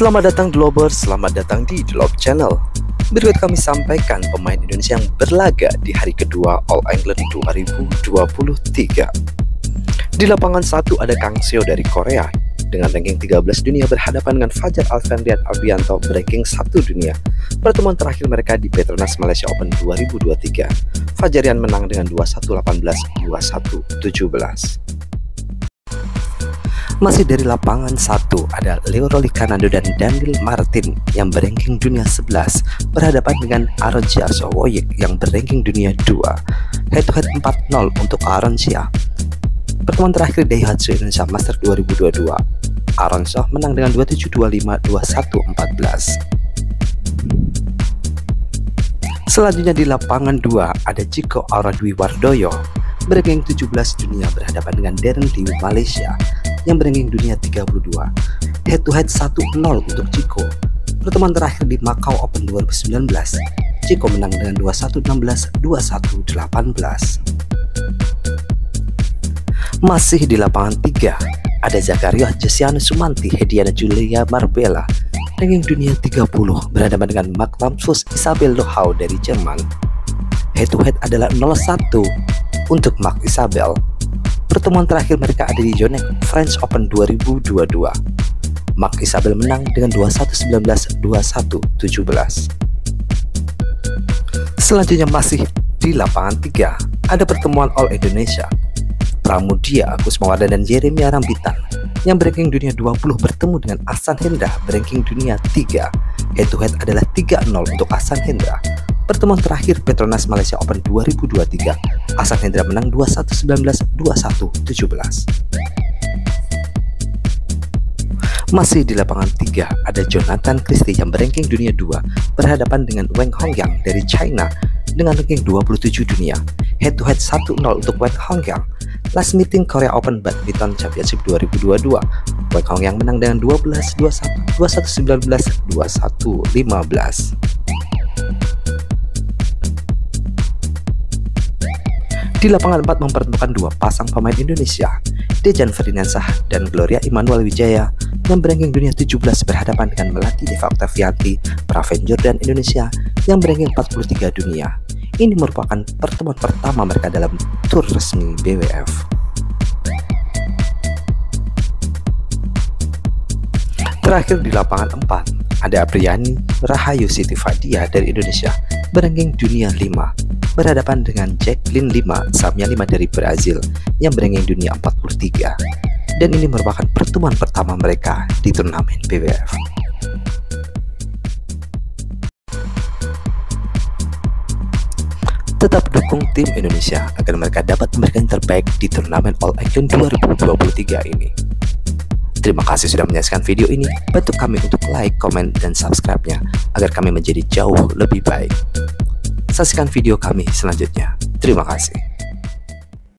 Selamat datang Globers, selamat datang di Globe Channel. Berikut kami sampaikan pemain Indonesia yang berlaga di hari kedua All England 2023. Di lapangan satu ada Kang Seo dari Korea dengan ranking 13 dunia berhadapan dengan Fajar Alfenrian Albianto ranking 1 dunia. Pertemuan terakhir mereka di Petronas Malaysia Open 2023. Fajarian menang dengan 21-18, 21-17. Masih dari lapangan satu ada Leo Rolly Kanado dan Daniel Martin yang berranking dunia 11 berhadapan dengan Aronsia Sowoyek yang berranking dunia 2. Head to head 4-0 untuk Aronsia. Pertemuan terakhir Daihatsu Indonesia Master 2022. Aronsia menang dengan 27-25, 21-14. Selanjutnya di lapangan 2 ada Chico Aura Dwi Wardoyo berranking 17 dunia berhadapan dengan Darren Liu Malaysia yang berangking dunia 32. Head to head 1-0 untuk Chico. Pertemuan terakhir di Macau Open 2019, Chico menang dengan 21-16, 21-18. Masih di lapangan 3, ada Zakaria Jesiana Sumanti Hediana Julia Marbella ranking dunia 30 berhadapan dengan Mark Lamsus Isabel Lohau dari Jerman. Head to head adalah 0-1 untuk Mark Isabel Pertemuan terakhir mereka ada di Yonex French Open 2022. Mark Isabel menang dengan 21-19, 21-17. Selanjutnya masih di lapangan 3, ada pertemuan All Indonesia. Pramudia Kusmawardana dan Jeremia Rambitan yang berranking dunia 20 bertemu dengan Asan Hendra berranking dunia 3. Head to head adalah 3-0 untuk Asan Hendra. Pertemuan terakhir Petronas Malaysia Open 2023, Asan Hendra menang 21-19, 21-17. Masih di lapangan 3 ada Jonathan Christie yang berranking dunia 2 berhadapan dengan Wang Hongyang dari China dengan ranking 27 dunia. Head to head 1-0 untuk Wang Hongyang. Last meeting Korea Open Badminton Championship 2022. Wang Hongyang menang dengan 12-21, 21-19, 21-15. Di lapangan 4 mempertemukan dua pasang pemain Indonesia, Dejan Ferdinansyah dan Gloria Immanuel Wijaya yang berangking dunia 17 berhadapan dengan Melati Deva Octavianti, Praven Jordan Indonesia yang berangking 43 dunia. Ini merupakan pertemuan pertama mereka dalam tur resmi BWF. Terakhir di lapangan 4, ada Apriani Rahayu Siti Fadia dari Indonesia berangking dunia 5 berhadapan dengan Jacqueline 5, Samia 5 dari Brazil yang berenging dunia 43. Dan ini merupakan pertemuan pertama mereka di turnamen BWF. Tetap dukung tim Indonesia agar mereka dapat memberikan terbaik di turnamen All England 2023 ini. Terima kasih sudah menyaksikan video ini. Bantu kami untuk like, komen, dan subscribe-nya agar kami menjadi jauh lebih baik. Saksikan video kami selanjutnya. Terima kasih.